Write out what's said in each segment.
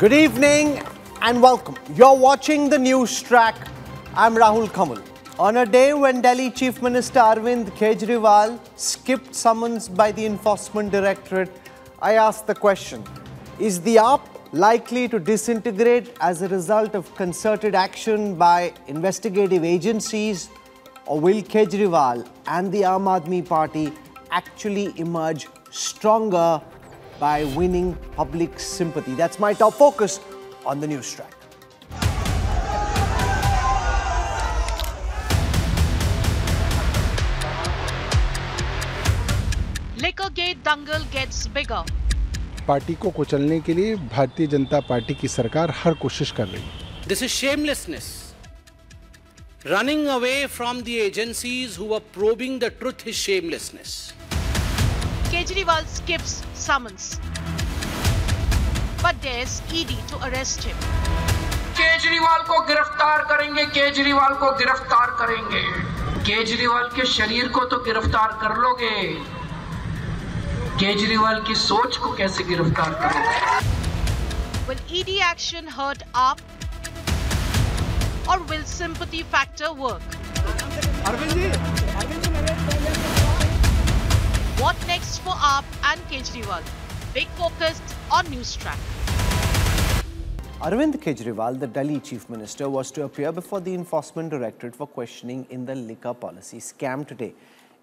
Good evening and welcome. You're watching the news track. I'm Rahul Kanwal. On a day when Delhi Chief Minister Arvind Kejriwal skipped summons by the Enforcement Directorate, I asked the question Is the AAP likely to disintegrate as a result of concerted action by investigative agencies? Or will Kejriwal and the Aam Aadmi Party actually emerge stronger by winning public sympathy. That's my top focus on the news track. Get Dangal gets bigger party को कुचलने के लिए Bharatiya Janata party की सरकार हर कोशिश कर रही है this is shamelessness running away from the agencies who are probing the truth is shamelessness Kejriwal skips summons. But dares ED to arrest him. Kejriwal को गिरफ़्तार करेंगे केजरीवाल को गिरफ़्तार करेंगे केजरीवाल के शरीर को तो गिरफ़्तार कर लोगे केजरीवाल की सोच को कैसे गिरफ़्तार करोगे Will ED action hurt AAP? Or will sympathy factor work? What next for AAP and Kejriwal? Big focus on News Track. Arvind Kejriwal, the Delhi chief minister, was to appear before the Enforcement Directorate for questioning in the liquor policy scam today.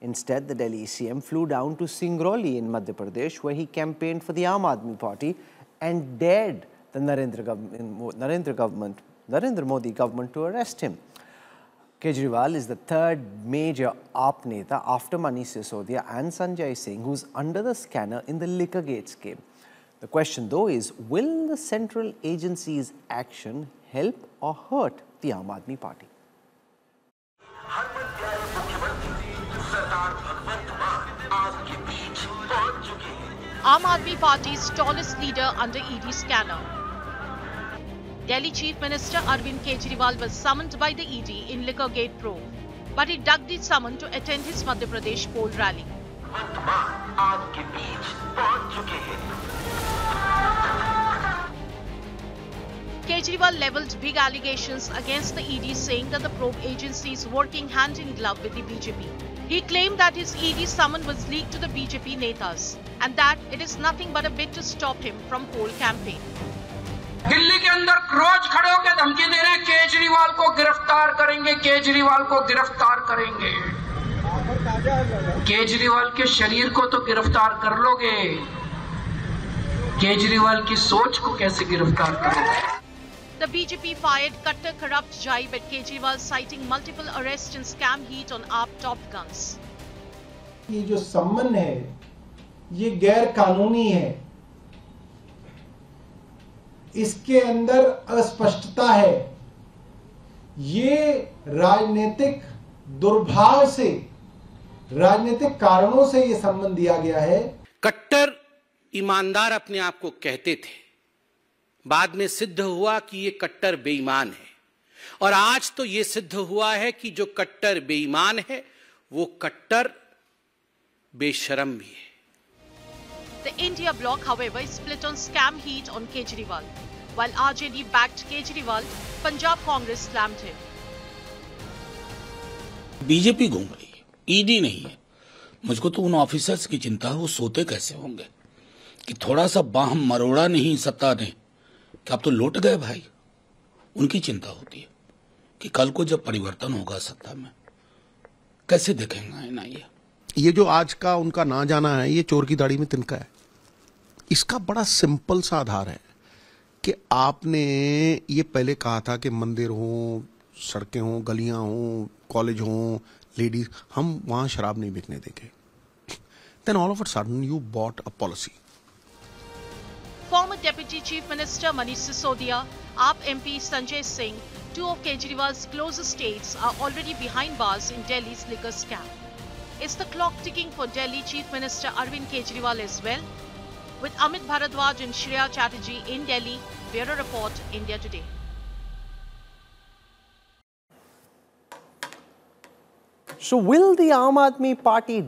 Instead, the Delhi CM flew down to Singrauli in Madhya Pradesh, where he campaigned for the Aam Aadmi Party and dared the Narendra government, Narendra government, Narendra Modi government to arrest him. Kejriwal is the third major AAP Neta after Manish Sisodia and Sanjay Singh who's under the scanner in the liquor gate scheme. The question though is, will the central agency's action help or hurt the Aam Aadmi Party? Aam Aadmi Party's tallest leader under ED scanner. Delhi Chief Minister Arvind Kejriwal was summoned by the ED in Liquorgate Pro, but he ducked the summons to attend his Madhya Pradesh poll rally. Kejriwal leveled big allegations against the ED saying that the probe agency is working hand in glove with the BJP. He claimed that his ED summon was leaked to the BJP netas and that it is nothing but a bid to stop him from poll campaign. Delhi के अंदर रोज खड़े होकर धमकी दे रहे हैं केजरीवाल को गिरफ़्तार करेंगे केजरीवाल को गिरफ़्तार करेंगे। केजरीवाल के शरीर को तो गिरफ़्तार कर लोगे। केजरीवाल की सोच को कैसे गिरफ़्तार करोगे? The BJP fired Kattar corrupt jibe at Kejriwal, citing multiple arrests and scam heat on AAP top guns. ये जो सम्मन है ये गैर कानूनी है। इसके अंदर अस्पष्टता है। ये राजनीतिक दुर्भाव से राजनीतिक कारणों से ये संबंध दिया गया है। कट्टर ईमानदार अपने आप को कहते थे। बाद में सिद्ध हुआ कि ये कट्टर बेईमान है। और आज तो ये सिद्ध हुआ है कि जो कट्टर बेईमान है वो कट्टर बेशरम भी है। The India bloc, however, is split on scam heat on Kejriwal. While RJD backed Kejriwal, Punjab Congress slammed him. BJP घूम रही है ईडी नहीं है। मुझको तो उन ऑफिसर्स की चिंता है वो सोते कैसे होंगे? कि थोड़ा सा बाह मरोड़ा नहीं सत्ता ने कि अब तो लौट गए भाई? उनकी चिंता होती है कि कल को जब परिवर्तन होगा सत्ता में कैसे देखेंगे ना ये? ये जो आज का उनका ना जाना है ये चोर की दाढ़ी में तिनका है। इसका बड़ा सिंपल सा आधार है। कि आपने ये पहले कहा था कि मंदिर हो सड़कें हों गलियाँ हों कॉलेज हों लेडीज़ हम वहाँ शराब नहीं बिकने देंगे then all of a sudden you bought a policy Former Deputy Chief Minister Manish Sisodia, AAP MP Sanjay Singh, two of Kejriwal's closest aides are already behind bars in Delhi's liquor scam. Is the clock ticking for Delhi Chief Minister Arvind Kejriwal as well? With Amit Bharadwaj and Shreya Chatterjee in Delhi, Bureau Report, India Today. So, will the Aam Aadmi Party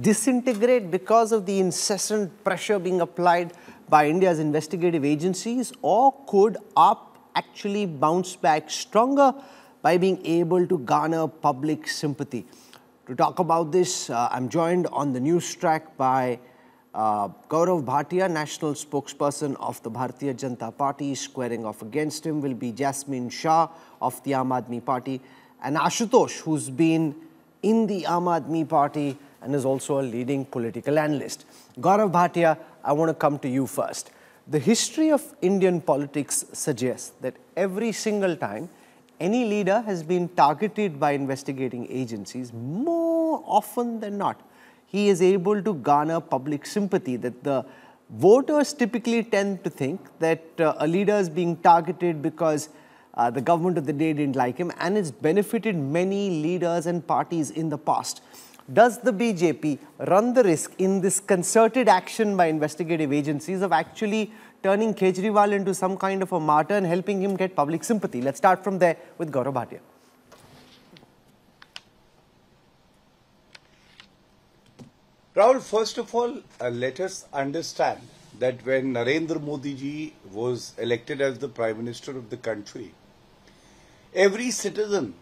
disintegrate because of the incessant pressure being applied by India's investigative agencies, or could AAP actually bounce back stronger by being able to garner public sympathy? To talk about this, uh, I'm joined on the news track by uh, Gaurav Bhatia, national spokesperson of the Bharatiya Janata Party. Squaring off against him will be Jasmine Shah of the Aam Aadmi Party and Ashutosh, who's been in the Aam Aadmi Party and is also a leading political analyst. Gaurav Bhatia, I want to come to you first. The history of Indian politics suggests that every single time any leader has been targeted by investigating agencies, more often than not, he is able to garner public sympathy. That the voters typically tend to think that uh, a leader is being targeted because uh, the government of the day didn't like him, and it's benefited many leaders and parties in the past. Does the BJP run the risk in this concerted action by investigative agencies of actually turning Kejriwal into some kind of a martyr and helping him get public sympathy? Let's start from there with Gaurav Bhatia. Rahul, first of all, uh, let us understand that when Narendra Modi ji was elected as the Prime Minister of the country, every citizen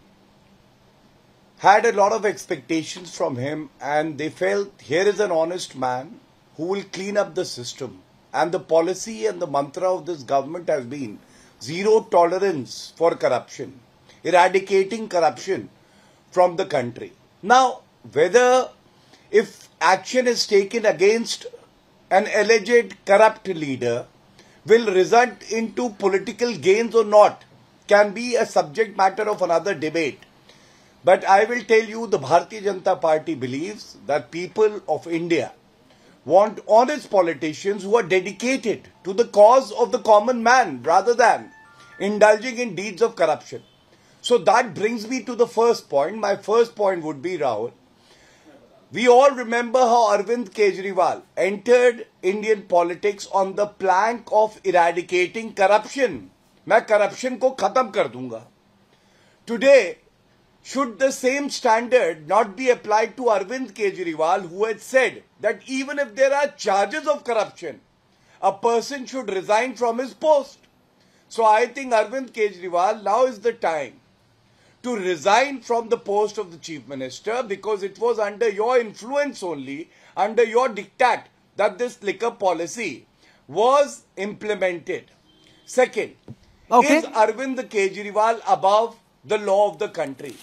had a lot of expectations from him and they felt here is an honest man who will clean up the system. And the policy and the mantra of this government has been zero tolerance for corruption, eradicating corruption from the country. Now, whether if action is taken against an alleged corrupt leader will result into political gains or not can be a subject matter of another debate. But I will tell you the Bharatiya Janata Party believes that people of India want honest politicians who are dedicated to the cause of the common man rather than indulging in deeds of corruption. So that brings me to the first point. My first point would be Rahul. We all remember how Arvind Kejriwal entered Indian politics on the plank of eradicating corruption. मैं corruption को खत्म कर दूंगा today should the same standard not be applied to Arvind Kejriwal, who had said that even if there are charges of corruption, a person should resign from his post? So I think Arvind Kejriwal, now is the time to resign from the post of the chief minister because it was under your influence only, under your diktat, that this liquor policy was implemented. Second, Okay. is Arvind Kejriwal above the law of the country?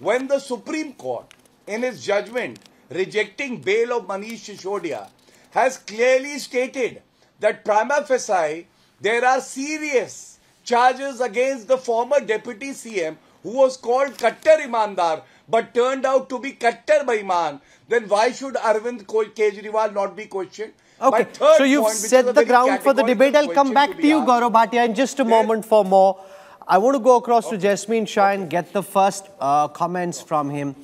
When the Supreme Court, in its judgment rejecting bail of Manish Sisodia, has clearly stated that prima facie there are serious charges against the former deputy CM who was called Kattar Imandar but turned out to be Kattar Baiman, then why should Arvind Kejriwal not be questioned? Okay, so you've point, set the ground for the debate. I'll come back be to you. Gaurav Bhatia, in just a moment for more. I want to go across to Jasmine Shah and get the first uh, comments from him.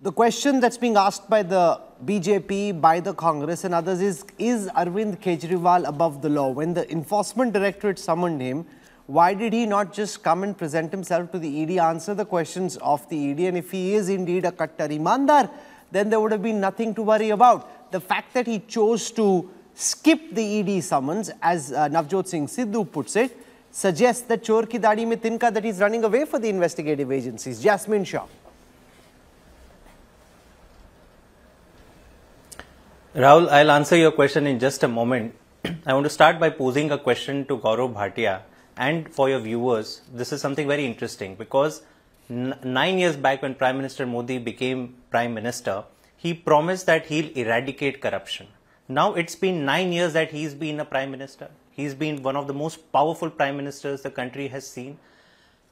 The question that's being asked by the BJP, by the Congress and others is, is Arvind Kejriwal above the law? When the Enforcement Directorate summoned him, why did he not just come and present himself to the ED, answer the questions of the ED? And if he is indeed a Kattar Imandar, then there would have been nothing to worry about. The fact that he chose to skip the ED summons, as uh, Navjot Singh Sidhu puts it, suggests that chor ki dadi mein tinka that he's running away for the investigative agencies. Jasmine Shah. Rahul, I'll answer your question in just a moment. I want to start by posing a question to Gaurav Bhatia and for your viewers. This is something very interesting because nine years back when Prime Minister Modi became Prime Minister, he promised that he'll eradicate corruption. Now it's been nine years that he's been a Prime Minister. He's been one of the most powerful Prime Ministers the country has seen.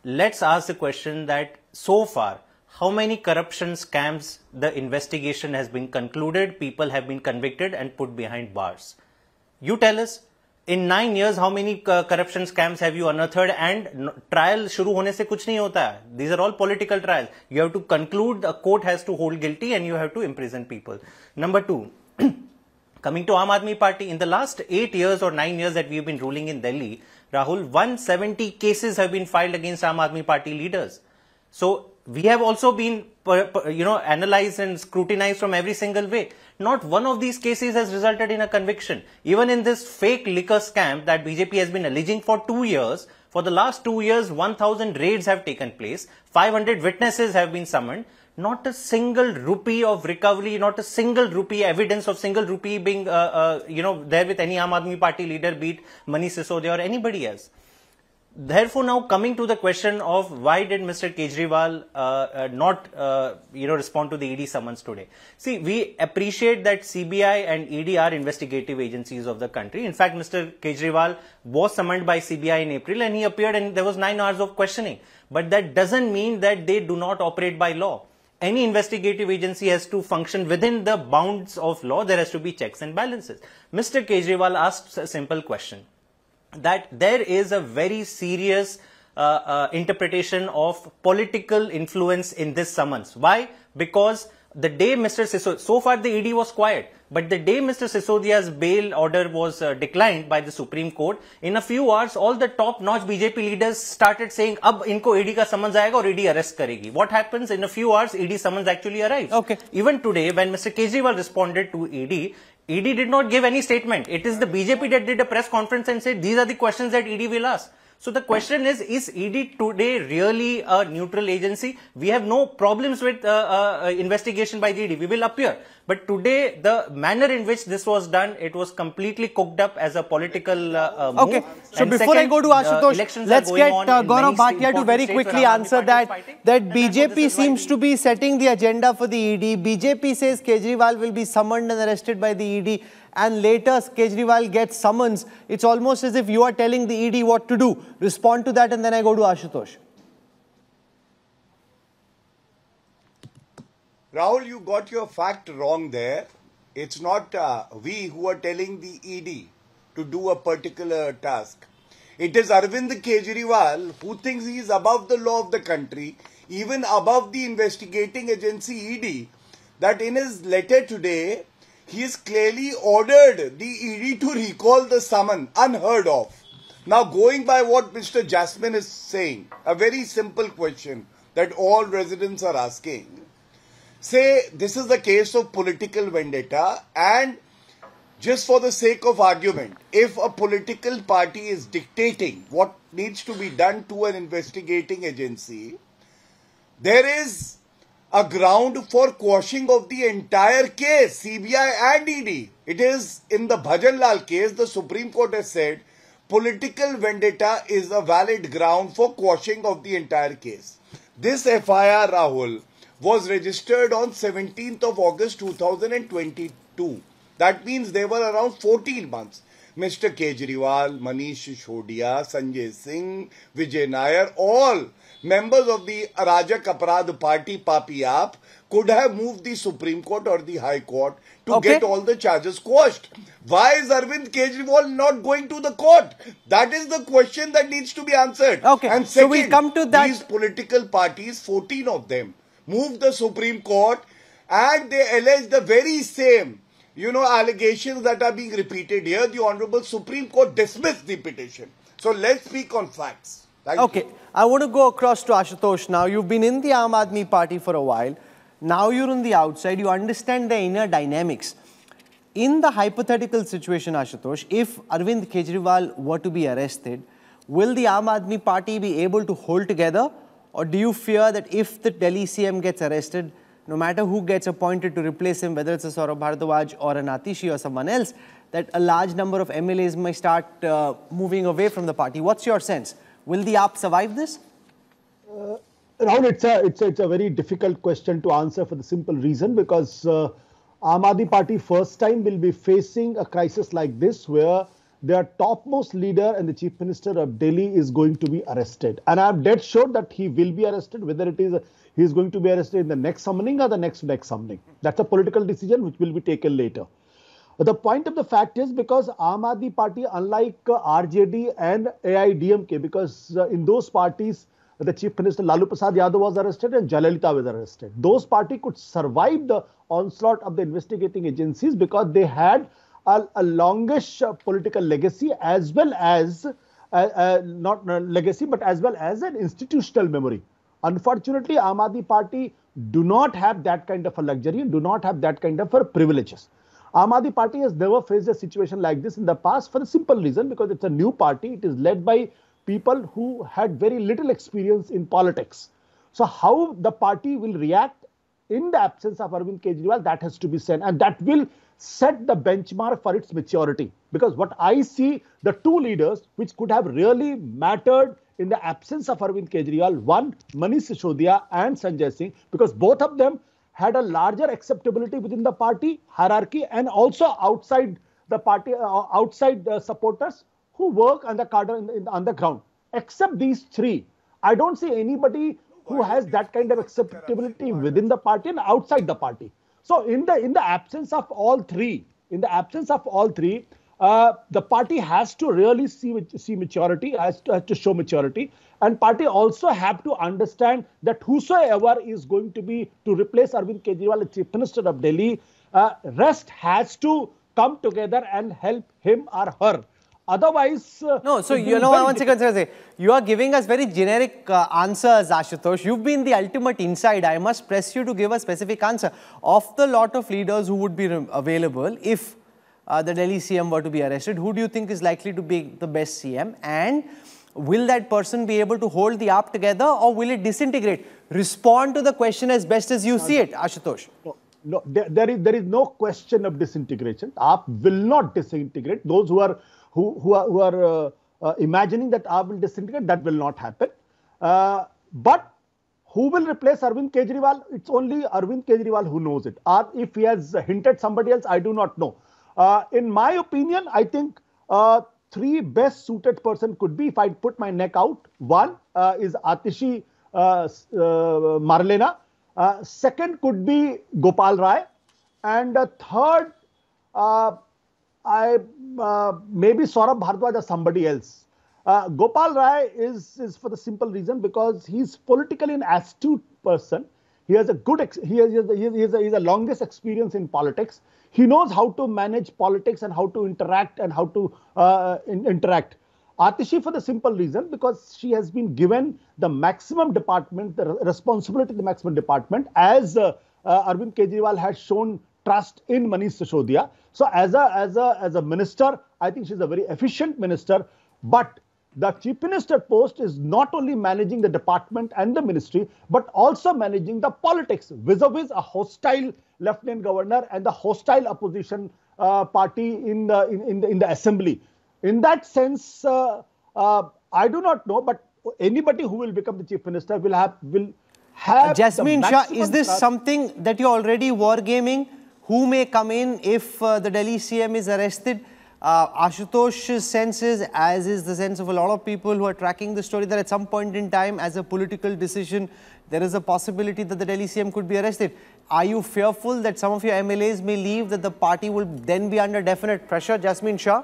Let's ask the question that so far, how many corruption scams the investigation has been concluded, people have been convicted and put behind bars. You tell us, in nine years, how many uh, corruption scams have you unearthed and n- trial शुरू होने से कुछ नहीं होता है. These are all political trials. You have to conclude, a court has to hold guilty and you have to imprison people. Number two, coming to Aam Aadmi Party, in the last eight years or nine years that we have been ruling in Delhi, Rahul, 170 cases have been filed against Aam Aadmi Party leaders. So we have also been you know analyzed and scrutinized from every single way. Not one of these cases has resulted in a conviction. Even in this fake liquor scam that bjp has been alleging for 2 years for the last 2 years 1000 raids have taken place 500 witnesses have been summoned. Not a single rupee of recovery, not a single rupee evidence of single rupee being, uh, uh, you know, there with any Aam Aadmi Party leader, be it Manish Sisodia or anybody else. Therefore, now coming to the question of why did Mr. Kejriwal uh, uh, not, uh, you know, respond to the ED summons today? See, we appreciate that CBI and ED are investigative agencies of the country. In fact, Mr. Kejriwal was summoned by CBI in April and he appeared and there was nine hours of questioning. But that doesn't mean that they do not operate by law any investigative agency has to function within the bounds of law. There has to be checks and balances. Mr. Kejriwal asks a simple question that there is a very serious uh, uh, interpretation of political influence in this summons. Why? Because the day Mr. Sisodia, so far the ED was quiet, but the day Mr. Sisodia's bail order was uh, declined by the Supreme Court, in a few hours, all the top-notch BJP leaders started saying, "Ab inko ED ka summons aayega or ED arrest karegi." What happens in a few hours? ED summons actually arrives. Okay. Even today, when Mr. Kejriwal responded to ED, ED did not give any statement. It is the BJP that did a press conference and said, "These are the questions that ED will ask." So the question is, is ED today really a neutral agency? We have no problems with uh, uh, investigation by the ED. We will appear. But today, the manner in which this was done, it was completely cooked up as a political uh, uh move. Okay. So And before I go to uh, Ashutosh, let's get uh, Gaurav Bhatia to very quickly answer that, fighting. that BJP this is why seems to be setting the agenda for the ED. BJP says Kejriwal will be summoned and arrested by the ED and later Kejriwal gets summons. It's almost as if you are telling the ED what to do. Respond to that and then I go to Ashutosh. Rahul, you got your fact wrong there. It's not uh, we who are telling the ED to do a particular task. It is Arvind Kejriwal who thinks he is above the law of the country, even above the investigating agency ED, that in his letter today, he has clearly ordered the ED to recall the summon, unheard of. Now, going by what Mr. Jasmine is saying, a very simple question that all residents are asking say this is the case of political vendetta and just for the sake of argument, if a political party is dictating what needs to be done to an investigating agency, there is a ground for quashing of the entire case, CBI and ED. It is in the Bhajanlal case, the Supreme Court has said political vendetta is a valid ground for quashing of the entire case. This FIR, Rahul, was registered on 17th of August 2022. That means they were around 14 months. Mr. Kejriwal, Manish Sisodia, Sanjay Singh, Vijay Nair, all members of the Rajak Aparad Party Papi could have moved the Supreme Court or the High Court to Okay. get all the charges quashed. Why is Arvind Kejriwal not going to the court? That is the question that needs to be answered. Okay, And second, so we'll come to that- These political parties, 14 of them, moved the Supreme Court and they allege the very same, you know, allegations that are being repeated here. The Honorable Supreme Court dismissed the petition. So let's speak on facts. Thank okay, you. I want to go across to Ashutosh now. You've been in the Aam Aadmi Party for a while. Now you're on the outside. You understand the inner dynamics. In the hypothetical situation, Ashutosh, if Arvind Kejriwal were to be arrested, will the Aam Aadmi Party be able to hold together? Or do you fear that if the Delhi CM gets arrested, no matter who gets appointed to replace him, whether it's a Saurabh Bharadwaj or an Atishi or someone else, that a large number of MLAs may start uh, moving away from the party? What's your sense? Will the AAP survive this? Rahul, it's a, it's, a, it's a very difficult question to answer for the simple reason because uh, Aam Aadmi Party first time will be facing a crisis like this where their topmost leader and the chief minister of Delhi is going to be arrested. And I'm dead sure that he will be arrested, whether it is he is going to be arrested in the next summoning or the next next summoning. That's a political decision which will be taken later. The point of the fact is because Aam Aadmi Party, unlike uh, RJD and AIADMK, because uh, in those parties, the Chief Minister Lalu Prasad Yadav was arrested and Jayalalitha was arrested. Those parties could survive the onslaught of the investigating agencies because they had a, a longish uh, political legacy as well as, uh, uh, not uh, legacy, but as well as an institutional memory. Unfortunately, Aam Aadmi Party do not have that kind of a luxury, and do not have that kind of a privileges. Aam Aadmi Party has never faced a situation like this in the past for the simple reason because it's a new party. It is led by people who had very little experience in politics. So how the party will react in the absence of Arvind Kejriwal, that has to be said. And that will set the benchmark for its maturity. Because what I see, the two leaders which could have really mattered in the absence of Arvind Kejriwal, one, Manish Sisodia and Sanjay Singh, because both of them had a larger acceptability within the party hierarchy and also outside the party, uh, outside the supporters who work on the in, in, on the ground. Except these three, I don't see anybody who has that kind of acceptability within the party and outside the party. So in the in the absence of all three, in the absence of all three, uh, the party has to really see see maturity, has to, has to show maturity, and party also have to understand that whosoever is going to be to replace Arvind Kejriwal as Chief Minister of Delhi, uh, rest has to come together and help him or her. Otherwise, uh, no. So you know, one second, second, you are giving us very generic uh, answers, Ashutosh. You've been the ultimate inside. I must press you to give a specific answer. Of the lot of leaders who would be available, if uh, the Delhi CM were to be arrested, who do you think is likely to be the best CM? And will that person be able to hold the AAP together, or will it disintegrate? Respond to the question as best as you see it, Ashutosh. No, no there, there is there is no question of disintegration. AAP will not disintegrate. Those who are who, who are, who are uh, uh, imagining that AAP will disintegrate, that will not happen. Uh, but who will replace Arvind Kejriwal? It's only Arvind Kejriwal who knows it. Or if he has hinted somebody else, I do not know. Uh, in my opinion, I think uh, three best suited person could be if I put my neck out. One uh, is Atishi Marlena. second could be Gopal Rai. And third, I uh, maybe Saurabh Bharadwaj or somebody else. Uh, Gopal Rai is is for the simple reason because he's politically an astute person. He has a good he has, he has, he has, a, he has a longest experience in politics. He knows how to manage politics and how to interact and how to uh, in, interact. Atishi for the simple reason because she has been given the maximum department, the responsibility of the maximum department, as uh, uh, Arvind Kejriwal has shown trust in Manish Sisodia. So as a as a as a minister, I think she's a very efficient minister. But the chief minister post is not only managing the department and the ministry, but also managing the politics vis-a-vis a hostile lieutenant governor and the hostile opposition uh, party in the in, in, the in the assembly. In that sense, uh, uh, I do not know, but anybody who will become the chief minister will have will have. Jasmine Shah, is this something that you're already wargaming? who may come in if uh, the Delhi CM is arrested. Uh, Ashutosh's sense is, as is the sense of a lot of people who are tracking the story, that at some point in time, as a political decision, there is a possibility that the Delhi CM could be arrested. Are you fearful that some of your MLAs may leave, that the party will then be under definite pressure? Jasmine Shah?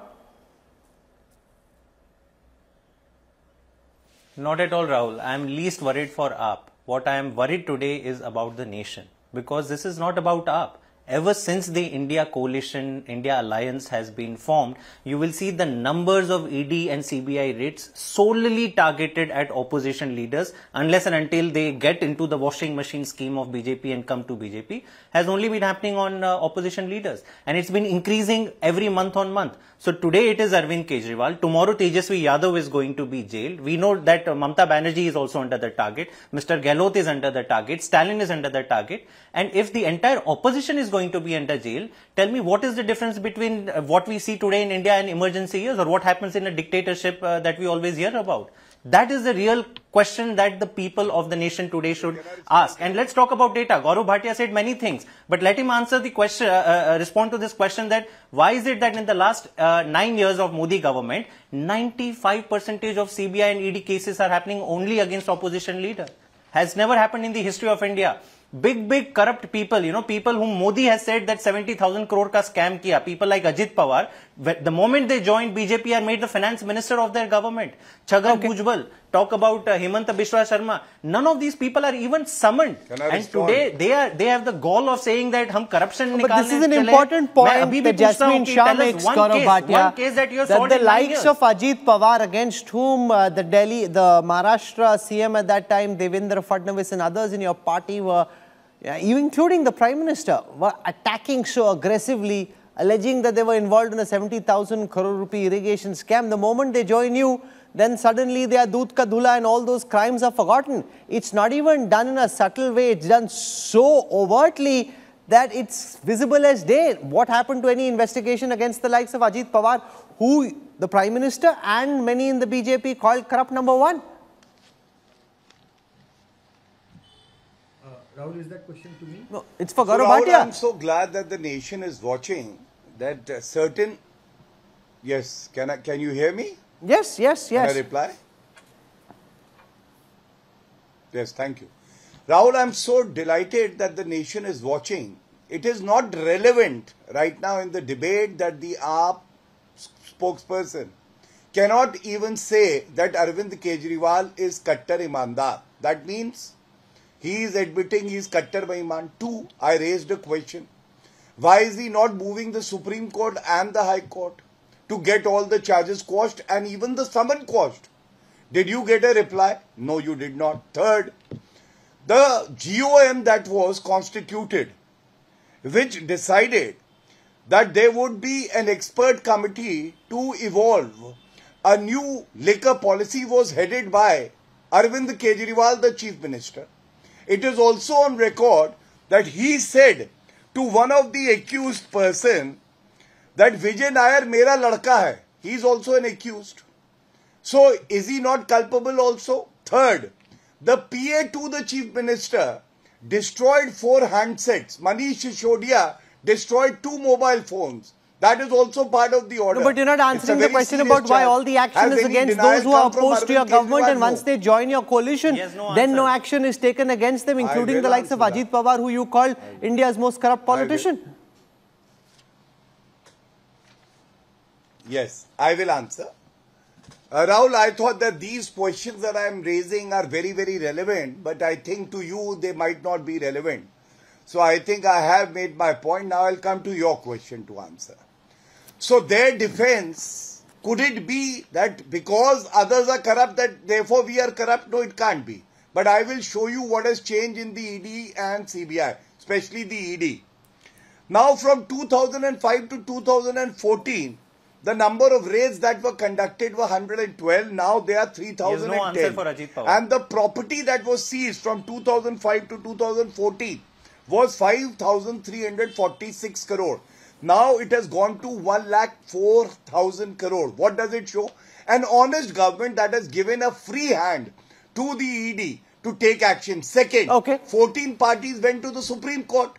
Not at all, Rahul. I am least worried for AAP. What I am worried today is about the nation because this is not about AAP ever since the India coalition, India alliance has been formed, you will see the numbers of ED and CBI writs solely targeted at opposition leaders unless and until they get into the washing machine scheme of BJP and come to BJP has only been happening on uh, opposition leaders and it's been increasing every month on month. So today it is Arvind Kejriwal. Tomorrow Tejashwi Yadav is going to be jailed. We know that uh, Mamta Banerjee is also under the target. Mr. Gehlot is under the target. Stalin is under the target. And if the entire opposition is going to be under jail, tell me what is the difference between uh, what we see today in India and emergency years or what happens in a dictatorship uh, that we always hear about? That is the real question that the people of the nation today should ask. And let's talk about data. Gaurav Bhatia said many things, but let him answer the question, uh, uh, respond to this question that why is it that in the last uh, nine years of Modi government, 95 percentage of CBI and ED cases are happening only against opposition leader? Has never happened in the history of India big, big corrupt people, you know, people whom Modi has said that 70,000 crore ka scam kiya, people like Ajit Pawar, the moment they joined BJP are made the finance minister of their government. Chaga okay. Talk about uh, Himanta Biswa Sharma. None of these people are even summoned. And today they are they have the gall of saying that hum corruption no, But this is an important point that Jasmine Shah makes, Gaurav Bhatia, case that, you that the likes of Ajit Pawar against whom uh, the Delhi, the Maharashtra CM at that time, Devendra Fadnavis and others in your party were yeah, including the Prime Minister, were attacking so aggressively, alleging that they were involved in a 70,000 crore rupee irrigation scam. The moment they join you, then suddenly their Doodh Ka Dhula and all those crimes are forgotten. It's not even done in a subtle way, it's done so overtly that it's visible as day. What happened to any investigation against the likes of Ajit Pawar, who the Prime Minister and many in the BJP called corrupt number one? Rahul, is that question to me? No, it's for So, Gaurav Rahul, Bhatia. I'm so glad that the nation is watching that uh, certain. Yes, can I? Can you hear me? Yes, yes, yes. Can I reply? Yes, thank you. Rahul, I'm so delighted that the nation is watching. It is not relevant right now in the debate that the AAP spokesperson cannot even say that Arvind Kejriwal is Kattar Imandar. That means he is admitting he is Kattar Iman. Two, I raised a question. Why is he not moving the Supreme Court and the High Court to get all the charges quashed and even the summon quashed? Did you get a reply? No, you did not. Third, the GOM that was constituted, which decided that there would be an expert committee to evolve a new liquor policy was headed by Arvind Kejriwal, the chief minister. It is also on record that he said to one of the accused person that Vijay Nair mera ladka hai. He is also an accused. So is he not culpable also? Third, the PA to the chief minister destroyed four handsets. Manish Sisodia destroyed two mobile phones. That is also part of the order. No, but you're not answering the question about why all the action Has is against those who are opposed to your government Kejriwal? and once they join your coalition, He no then no action is taken against them, including the likes of answer Ajit Pawar, who you called India's most corrupt will. politician. Yes, I will answer. Uh, Rahul, I thought that these questions that I am raising are very, very relevant, but I think to you they might not be relevant. So I think I have made my point. Now I'll come to your question to answer. So their defense, could it be that because others are corrupt, that therefore we are corrupt? No, it can't be. But I will show you what has changed in the ED and CBI, especially the ED. Now, from 2005 to 2014, the number of raids that were conducted were 112. Now they are 3010. no answer for Ajit Pawar. And the property that was seized from 2005 to 2014 was 5,346 crore. Now it has gone to 1 lakh 4,000 crore. What does it show? An honest government that has given a free hand to the ED to take action. Second, Okay. 14 parties went to the Supreme Court.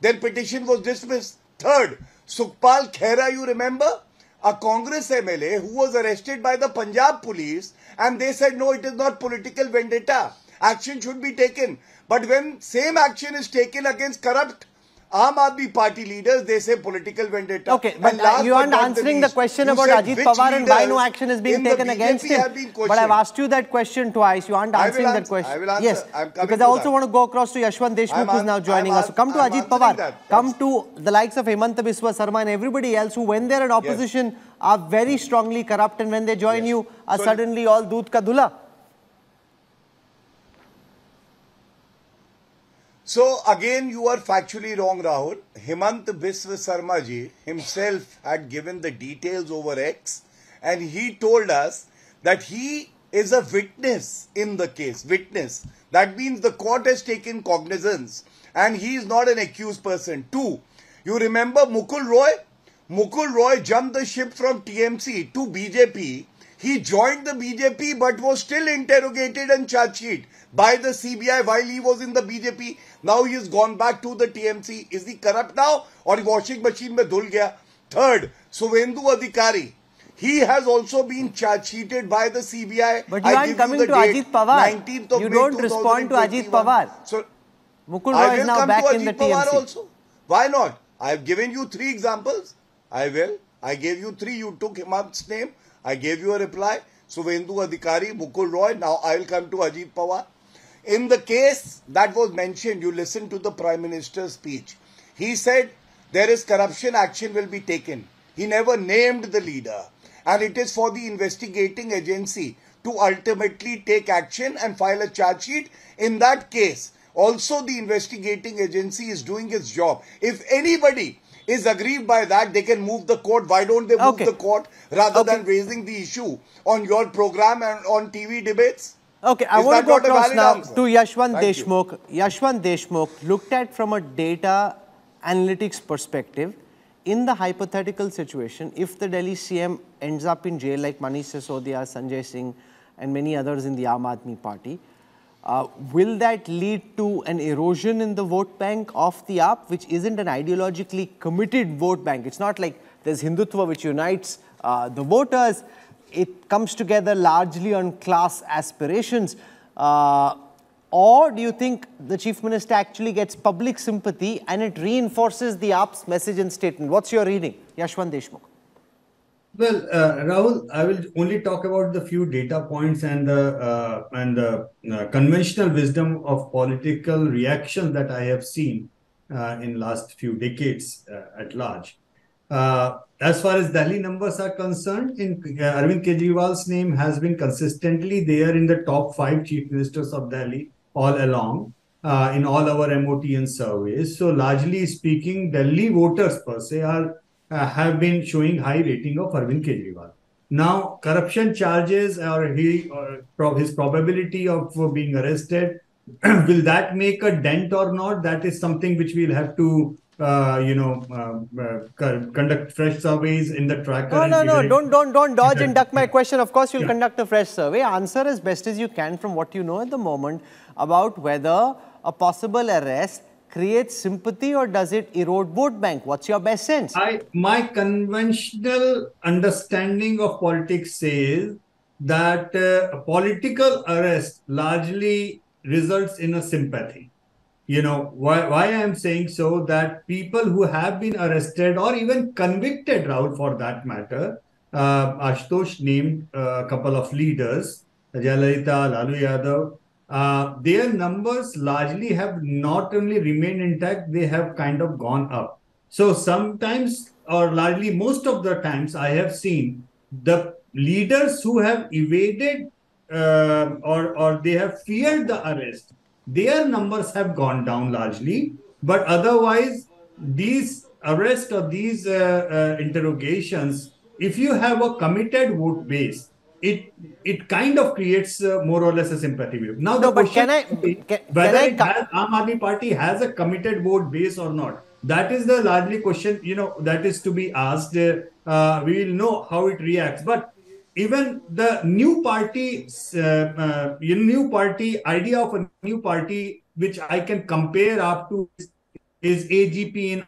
Their petition was dismissed. Third, Sukhpal Khaira, you remember? A Congress MLA who was arrested by the Punjab police and they said, no, it is not political vendetta. Action should be taken. But when same action is taken against corrupt Aam Aadmi party leaders, they say political vendetta. Okay, but uh, last you aren't answering the least, question about Ajit Pawar and why no action is being taken against him. But I've asked you that question twice. You aren't answering that question. Answer. Yes, because I also that. want to go across to Yashwant Deshmukh, who's now joining I'm us. So come to I'm Ajit Pawar. that. Come to the likes of Himanta Biswa Sarma and everybody else who, when they're in opposition, are very strongly corrupt, and when they join Yes. you, are So- suddenly all doodh ka dhula. So again, you are factually wrong, Rahul. Himant Biswa Sarma ji himself had given the details over X, and he told us that he is a witness in the case. Witness. That means the court has taken cognizance, and he is not an accused person. Two, you remember Mukul Roy? Mukul Roy jumped the ship from TMC to BJP. He joined the BJP but was still interrogated and charged by the CBI while he was in the BJP. Now he has gone back to the TMC. Is he corrupt now or washing machine mein dhul gaya? Third, Suvendu Adhikari. He has also been charge sheeted by the CBI. But you I aren't coming the to date, Ajit Pawar. 19th of You May don't respond to Ajit Pawar. So Mukul Roy is now come back to in the Ajit Pawar TMC. also. Why not? I have given you three examples. I will. I gave you three. You took Himant's name. I gave you a reply. Suvendu Adhikari, Mukul Roy. Now I will come to Ajit Pawar. In the case that was mentioned, you listened to the Prime Minister's speech. He said there is corruption, action will be taken. He never named the leader. And it is for the investigating agency to ultimately take action and file a charge sheet. In that case, also the investigating agency is doing its job. If anybody is aggrieved by that, they can move the court. Why don't they move Okay. the court rather Okay. than raising the issue on your program and on TV debates? Okay, I Is want to go across now answer? to Yashwant Thank you. Deshmukh. Yashwant Deshmukh, looked at from a data analytics perspective, in the hypothetical situation, if the Delhi CM ends up in jail like Manish Sisodia, Sanjay Singh, and many others in the Aam Aadmi Party, uh, will that lead to an erosion in the vote bank of the AAP, which isn't an ideologically committed vote bank? It's not like there's Hindutva which unites uh, the voters. It comes together largely on class aspirations. Uh, or do you think the Chief Minister actually gets public sympathy and it reinforces the AAP's message and statement? What's your reading? Yashwant Deshmukh. Well, uh, Rahul, I will only talk about the few data points and the uh, and the uh, conventional wisdom of political reaction that I have seen uh, in last few decades uh, at large. Uh, as far as Delhi numbers are concerned, in Arvind Kejriwal's name has been consistently there in the top five chief ministers of Delhi all along in all our MOTN surveys. So largely speaking, Delhi voters per se are uh, have been showing high rating of Arvind Kejriwal. Now, corruption charges or he or pro- his probability of uh, being arrested, will that make a dent or not? That is something which we'll have to, uh, you know, uh, uh, conduct fresh surveys in the tracker. No, no, no. Don't, don't, don't dodge and duck my question. Of course, you'll Yeah. conduct a fresh survey. Answer as best as you can from what you know at the moment about whether a possible arrest creates sympathy or does it erode vote bank. What's your best sense? I my conventional understanding of politics says that uh, political arrest largely results in a sympathy. You know why why I am saying so that people who have been arrested or even convicted, Rahul, for that matter, uh, Ashutosh named uh, a couple of leaders, Jayalalitha, Lalu Yadav, their numbers largely have not only remained intact, they have kind of gone up. So sometimes, or largely most of the times, I have seen the leaders who have evaded uh, or or they have feared the arrest, their numbers have gone down largely. But otherwise, these arrests or these uh, uh, interrogations, if you have a committed vote base, it it kind of creates uh, more or less a sympathy wave. Now No, the but question can I- can- whether can I has Aam Aadmi Party has a committed vote base or not. That is the largely question you know that is to be asked. Uh, uh, we will know how it reacts, but even the new party, uh, uh, new party idea of a new party, which I can compare up to, is, is AGP in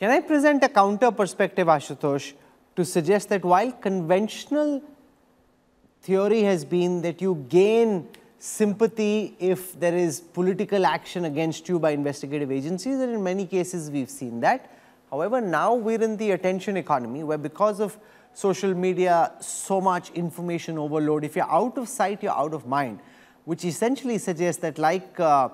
Can I present a counter perspective, Ashutosh, to suggest that while conventional theory has been that you gain sympathy if there is political action against you by investigative agencies, and in many cases we've seen that. However, now we're in the attention economy where because of social media, so much information overload, if you're out of sight, you're out of mind, which essentially suggests that like uh,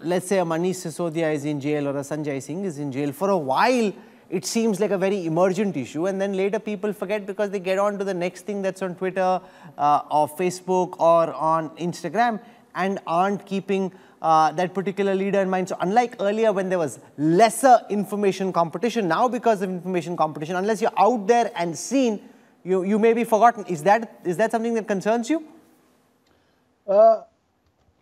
let's say a Manish Sisodia is in jail or a Sanjay Singh is in jail, for a while it seems like a very emergent issue and then later people forget because they get on to the next thing that's on Twitter uh, or Facebook or on Instagram and aren't keeping uh, that particular leader in mind. So unlike earlier when there was lesser information competition, now because of information competition, unless you're out there and seen, you, you may be forgotten. Is that, is that something that concerns you? Uh,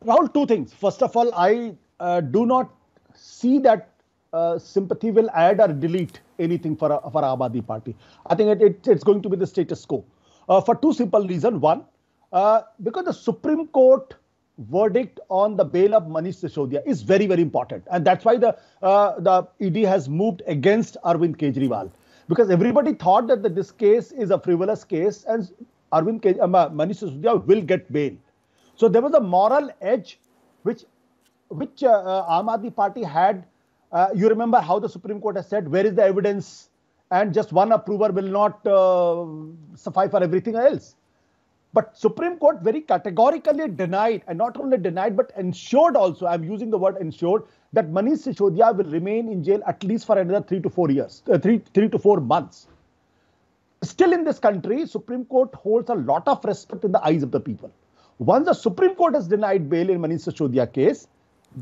Rahul, two things. First of all, I uh, do not see that uh, sympathy will add or delete anything for a, for Aam Aadmi Party. I think it, it, it's going to be the status quo uh, for two simple reasons. One, uh, because the Supreme Court verdict on the bail of Manish Sisodia is very very important, and that's why the uh, the ED has moved against Arvind Kejriwal because everybody thought that, that this case is a frivolous case and Arvind Ke- um, uh, Manish Sisodia will get bail. So there was a moral edge which which uh, uh, Party had Uh, you remember how the Supreme Court has said, where is the evidence? And just one approver will not uh, suffice for everything else. But Supreme Court very categorically denied, and not only denied, but ensured also, I'm using the word ensured, that Manish Sisodia will remain in jail at least for another three to four years, uh, three, three to four months. Still in this country, Supreme Court holds a lot of respect in the eyes of the people. Once the Supreme Court has denied bail in Manish Sisodia case,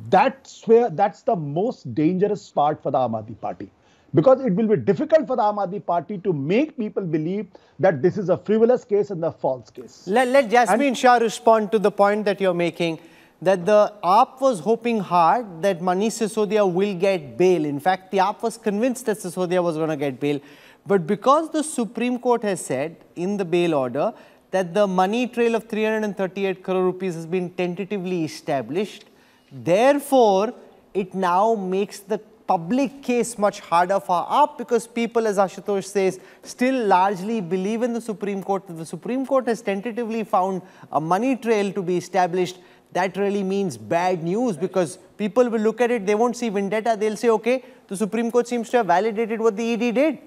that's where that's the most dangerous part for the Aam Aadmi Party because it will be difficult for the Aam Aadmi Party to make people believe that this is a frivolous case and a false case. Let, let Jasmine and, Shah respond to the point that you're making that the AAP was hoping hard that Manish Sisodia will get bail. In fact, the AAP was convinced that Sisodia was going to get bail. But because the Supreme Court has said in the bail order that the money trail of 338 crore rupees has been tentatively established, therefore, it now makes the public case much harder for AAP because people, as Ashutosh says, still largely believe in the Supreme Court. The Supreme Court has tentatively found a money trail to be established. That really means bad news because people will look at it, they won't see vendetta, they'll say, okay, the Supreme Court seems to have validated what the ED did.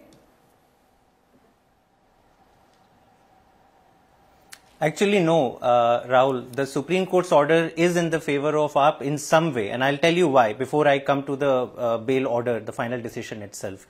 Actually, no, uh, Rahul. The Supreme Court's order is in the favor of AAP in some way, and I'll tell you why before I come to the uh, bail order, the final decision itself.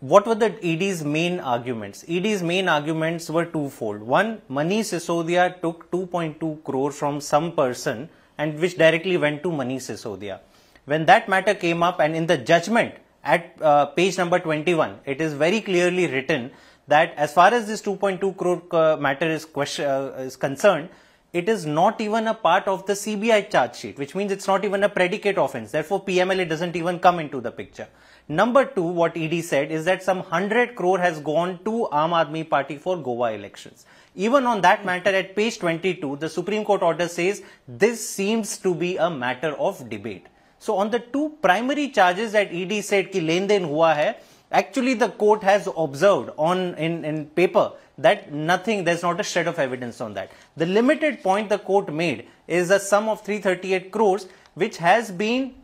What were the ED's main arguments? ED's main arguments were twofold. One, Manish Sisodia took 2.2 crore from some person and which directly went to Manish Sisodia. When that matter came up and in the judgment at uh, page number 21, it is very clearly written that as far as this 2.2 crore uh, matter is, question, uh, is concerned, it is not even a part of the CBI charge sheet, which means it's not even a predicate offense. Therefore, PMLA doesn't even come into the picture. Number two, what ED said is that some 100 crore has gone to Aam Aadmi Party for Goa elections. Even on that matter, at page 22, the Supreme Court order says this seems to be a matter of debate. So on the two primary charges that ED said ki len hua hai, Actually, the court has observed on in, in paper that nothing, there's not a shred of evidence on that. The limited point the court made is a sum of 338 crores, which has been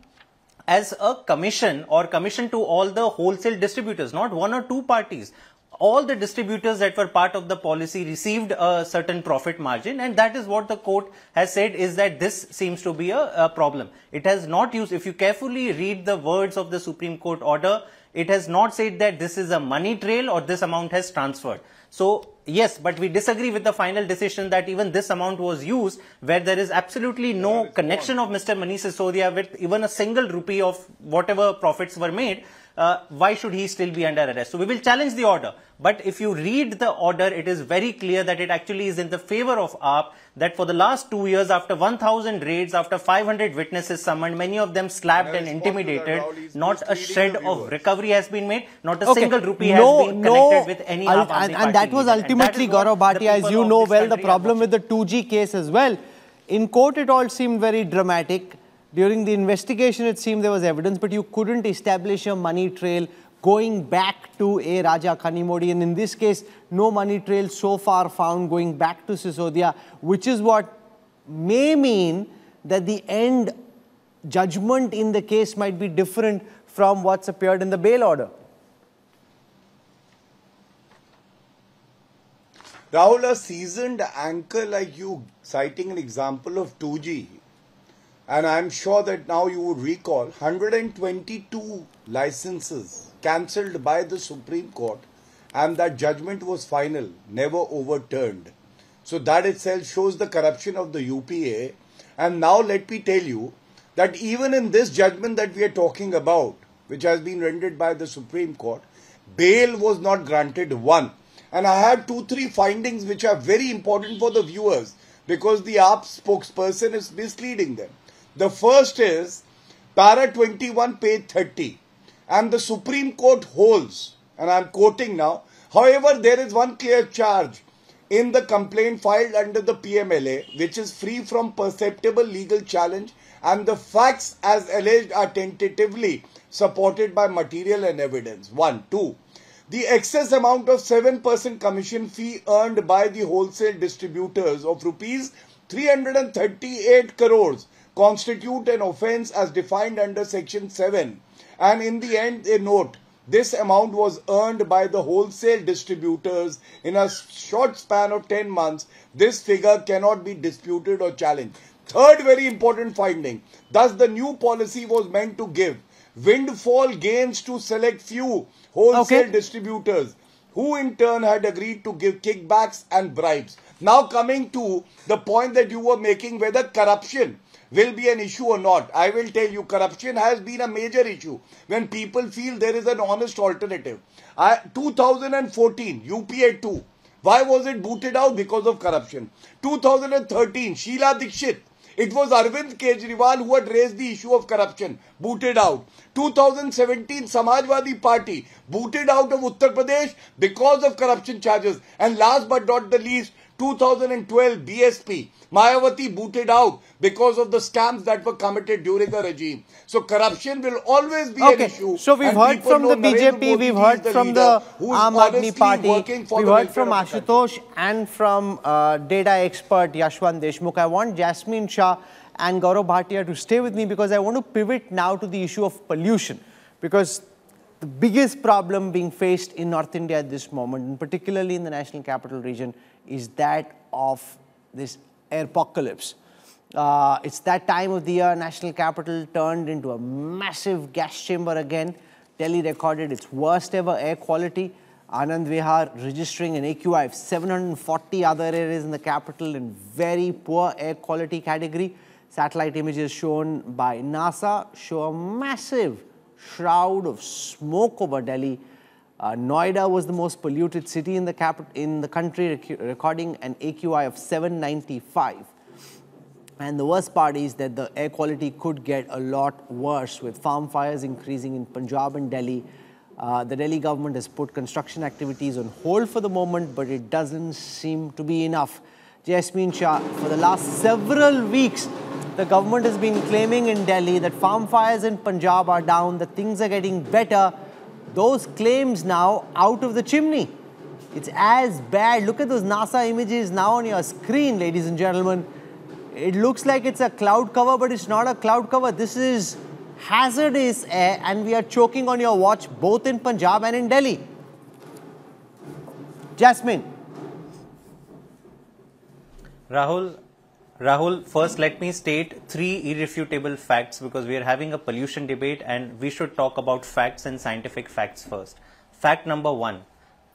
as a commission or commission to all the wholesale distributors, not one or two parties. All the distributors that were part of the policy received a certain profit margin and that is what the court has said is that this seems to be a, a problem. It has not used, if you carefully read the words of the Supreme Court order, it has not said that this is a money trail or this amount has transferred. So yes, but we disagree with the final decision that even this amount was used where there is absolutely no connection of Mr. Manish Sisodia with even a single rupee of whatever profits were made. Uh, why should he still be under arrest? So we will challenge the order. But if you read the order, it is very clear that it actually is in the favor of AAP that for the last two years, after 1,000 raids, after 500 witnesses summoned, many of them slapped and intimidated, not a shred of recovery has been made, not a okay. single rupee no, has been no, connected with any and, and, and that was ultimately, Gaurav Bhatia, as you know well, the problem with the 2G case as well. In court, it all seemed very dramatic. During the investigation, it seemed there was evidence, but you couldn't establish a money trail going back to a Raja Kanimozhi. And in this case, no money trail so far found going back to Sisodia, which is what may mean that the end judgment in the case might be different from what's appeared in the bail order. Rahul, a seasoned anchor like you, citing an example of 2G, and I'm sure that now you would recall 122 licenses cancelled by the Supreme Court, and that judgment was final, never overturned. So that itself shows the corruption of the UPA. And now let me tell you that even in this judgment that we are talking about, which has been rendered by the Supreme Court, bail was not granted one. And I have two, three findings which are very important for the viewers because the AAP spokesperson is misleading them. The first is para 21, page 30. And the Supreme Court holds, and I'm quoting now, however, there is one clear charge in the complaint filed under the PMLA, which is free from perceptible legal challenge, and the facts as alleged are tentatively supported by material and evidence. One, two. The excess amount of 7% commission fee earned by the wholesale distributors of rupees 338 crores constitute an offence as defined under section 7 And in the end, they note this amount was earned by the wholesale distributors in a short span of 10 months. This figure cannot be disputed or challenged. Third very important finding. Thus, the new policy was meant to give windfall gains to select few wholesale Okay. distributors who in turn had agreed to give kickbacks and bribes. Now coming to the point that you were making whether corruption will be an issue or not. I will tell you corruption has been a major issue when people feel there is an honest alternative. I, 2014 UPA 2 why was it booted out because of corruption 2013 Sheila Dikshit it was Arvind Kejriwal who had raised the issue of corruption, booted out. 2017 Samajwadi Party booted out of Uttar Pradesh because of corruption charges. And last but not the least, 2012 BSP, Mayawati booted out because of the scams that were committed during the regime. So corruption will always be an Okay, issue. so we've and heard from the BJP, we've heard the from the Aam Aadmi Party, we've heard from welfare of the country. Ashutosh and from uh, data expert Yashwant Deshmukh. I want Jasmine Shah and Gaurav Bhatia to stay with me because I want to pivot now to the issue of pollution because the biggest problem being faced in North India at this moment, and particularly in the national capital region, is that of this airpocalypse. Uh, it's that time of the year, national capital turned into a massive gas chamber again. Delhi recorded its worst ever air quality. Anand Vihar registering an AQI of 740 other areas in the capital in very poor air quality category. Satellite images shown by NASA show a massive shroud of smoke over Delhi. Uh, Noida was the most polluted city in the, cap- in the country, rec- recording an AQI of 795. And the worst part is that the air quality could get a lot worse with farm fires increasing in Punjab and Delhi. Uh, the Delhi government has put construction activities on hold for the moment, but it doesn't seem to be enough. Jasmine Shah, for the last several weeks, the government has been claiming in Delhi that farm fires in Punjab are down, that things are getting better. Those claims now out of the chimney. It's as bad. Look at those NASA images now on your screen, ladies and gentlemen. It looks like it's a cloud cover, but it's not a cloud cover. This is hazardous air, and we are choking on your watch both in Punjab and in Delhi. Jasmine. Rahul, Rahul, first let me state three irrefutable facts because we are having a pollution debate and we should talk about facts and scientific facts first. Fact number one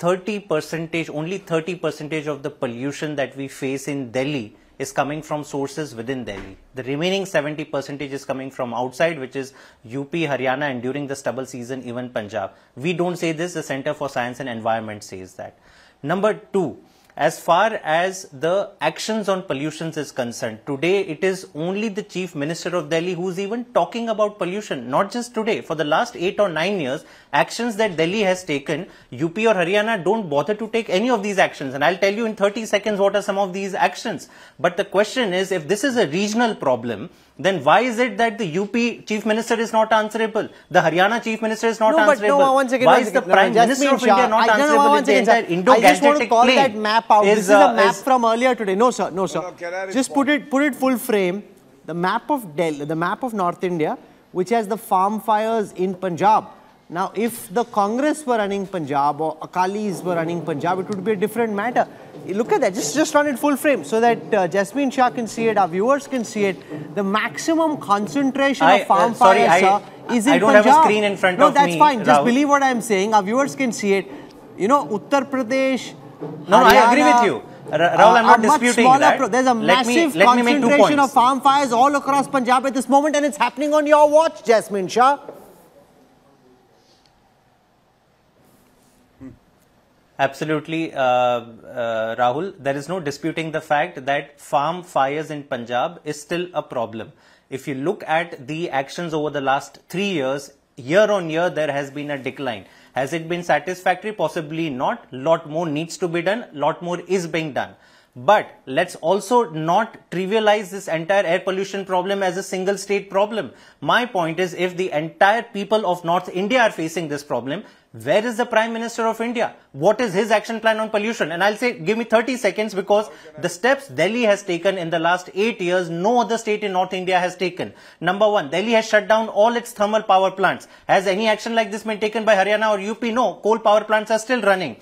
30 percentage, only 30 percentage of the pollution that we face in Delhi is coming from sources within Delhi. The remaining 70 percentage is coming from outside, which is UP, Haryana, and during the stubble season, even Punjab. We don't say this, the Center for Science and Environment says that. Number two, as far as the actions on pollutions is concerned, today it is only the Chief Minister of Delhi who is even talking about pollution. Not just today, for the last eight or nine years, actions that Delhi has taken, UP or Haryana don't bother to take any of these actions. And I'll tell you in 30 seconds what are some of these actions. But the question is, if this is a regional problem, then why is it that the UP Chief Minister is not answerable? The Haryana Chief Minister is not no, but answerable. no, one second. why one is second. the Prime Jasmine Minister of India not I, no, no, answerable one if the second. Indo I just want to call that map out. is, this is uh, a map is- from earlier today. No, sir. No, sir. no, just put it, put it full frame. The map of Delhi, the map of North India, which has the farm fires in Punjab. Now, if the Congress were running Punjab or Akalis were running Punjab, it would be a different matter. Look at that. Just, just run it full frame so that uh, Jasmine Shah can see it, our viewers can see it. The maximum concentration I- of farm uh, sorry, fires, I- sir, is in Punjab. I don't Punjab. have a screen in front no, of me. No, that's fine. Just believe what I'm saying. Our viewers can see it. You know, Uttar Pradesh. No, no, I agree with you. Ra- Rahul, I'm uh, not a disputing that. there's a Let massive me concentration of farm fires all across Punjab at this moment, and it's happening on your watch, Jasmine Shah. Absolutely, uh, uh, Rahul. There is no disputing the fact that farm fires in Punjab is still a problem. If you look at the actions over the last three years, year on year, there has been a decline. Has it been satisfactory? Possibly not. Lot more needs to be done. Lot more is being done. But let's also not trivialize this entire air pollution problem as a single state problem. My point is if the entire people of North India are facing this problem, where is the Prime Minister of India? What is his action plan on pollution? And I'll say, give me 30 seconds because the steps Delhi has taken in the last eight years, no other state in North India has taken. Number one, Delhi has shut down all its thermal power plants. Has any action like this been taken by Haryana or UP? No, coal power plants are still running.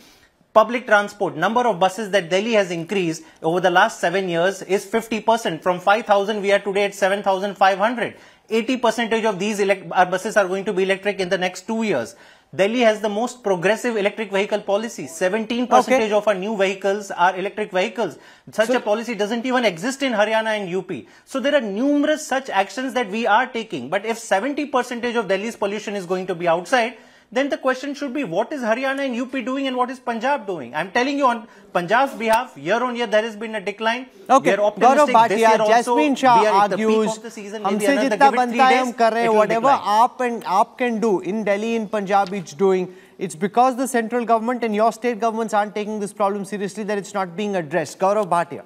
Public transport, number of buses that Delhi has increased over the last seven years is 50%. From 5,000, we are today at 7,500. 80 percentage of these buses are going to be electric in the next two years. Delhi has the most progressive electric vehicle policy. 17 percentage okay. of our new vehicles are electric vehicles. Such so, a policy doesn't even exist in Haryana and UP. So there are numerous such actions that we are taking. But if 70 percentage of Delhi's pollution is going to be outside, then the question should be what is Haryana and UP doing and what is Punjab doing? I'm telling you on Punjab's behalf, year on year there has been a decline. Okay, Gaurav Bhatia, Jasmine Shah argues, हमसे जितना बनता है हम कर रहे हैं, whatever AAP and AAP can do in Delhi, in Punjab, it's doing. It's because the central government and your state governments aren't taking this problem seriously that it's not being addressed. Gaurav Bhatia.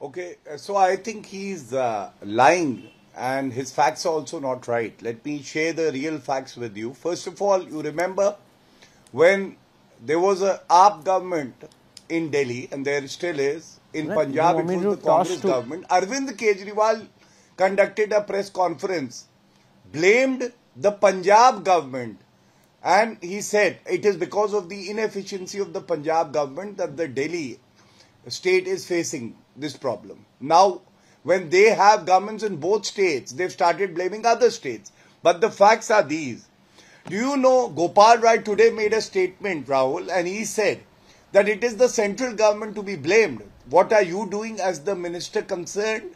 Okay, so I think he's uh, lying and his facts are also not right. Let me share the real facts with you. First of all, you remember when there was a AAP government in Delhi, and there still is, in right. Punjab, it was the Congress to... government. Arvind Kejriwal conducted a press conference, blamed the Punjab government, and he said it is because of the inefficiency of the Punjab government that the Delhi state is facing this problem. Now, when they have governments in both states, they've started blaming other states. But the facts are these. Do you know Gopal Rai today made a statement, Rahul, and he said that it is the central government to be blamed. What are you doing as the minister concerned?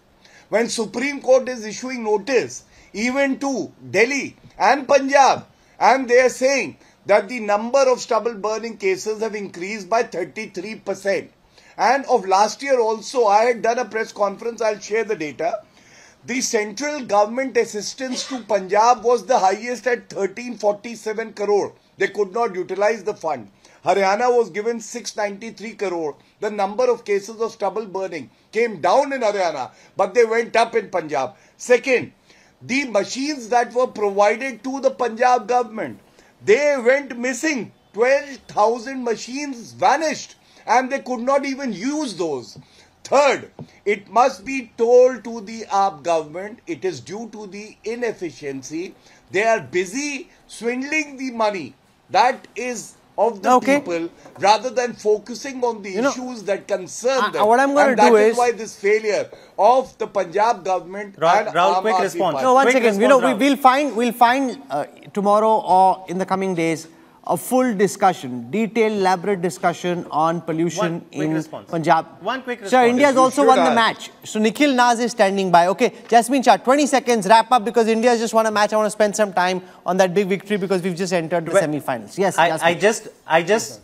When Supreme Court is issuing notice, even to Delhi and Punjab, and they are saying that the number of stubble burning cases have increased by 33%. And of last year also, I had done a press conference. I'll share the data. The central government assistance to Punjab was the highest at 1347 crore. They could not utilize the fund. Haryana was given 693 crore. The number of cases of stubble burning came down in Haryana, but they went up in Punjab. Second, the machines that were provided to the Punjab government, they went missing. 12,000 machines vanished and they could not even use those. Third, it must be told to the AAP government it is due to the inefficiency. They are busy swindling the money that is of the okay. people rather than focusing on the you issues know, that concern uh, them. What I'm going to do is, is why this failure of the Punjab government Ra- and Rahul, quick response. No, one quick second. Response, you know, we, will find we'll find uh, tomorrow or in the coming days a full discussion, detailed, elaborate discussion on pollution in response. Punjab. One quick response. Sir, India has also won the match. So Nikhil Naz is standing by. Okay, Jasmine Shah, 20 seconds, wrap up because India has just won a match. I want to spend some time on that big victory because we've just entered the well, semi-finals. Yes, I, I just, I just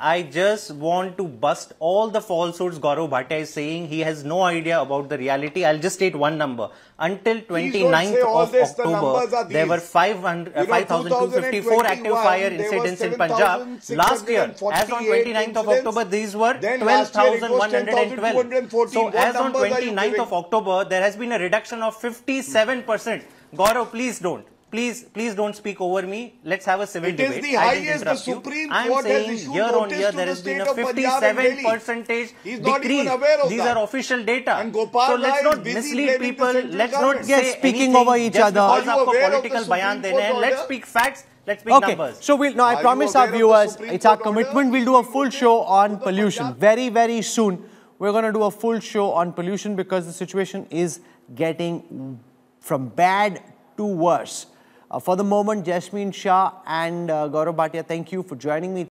I just want to bust all the falsehoods Gaurav Bhatia is saying. He has no idea about the reality. I'll just state one number. Until 29th of this, October, the there were 5,254 active fire incidents in Punjab. Last year, as on 29th of October, these were 12,112. So as on 29th of October, there has been a reduction of 57%. Gaurav, please don't. Please, please don't speak over me. Let's have a civil it debate. It is the highest the Supreme I'm Court saying has issued year on year there has been a 57 percentage He's not. Even aware of These that. are official data. And Gopal so let's not mislead people. Let's not get speaking over each other. Are you aware political of bayan. Let's speak facts. Let's speak okay. numbers. So we'll, I promise our viewers, it's our commitment. We'll do a full show on pollution very, very soon. We're going to do a full show on pollution because the situation is getting from bad to worse. Uh, for the moment, Jasmine Shah and uh, Gaurav Bhatia, thank you for joining me.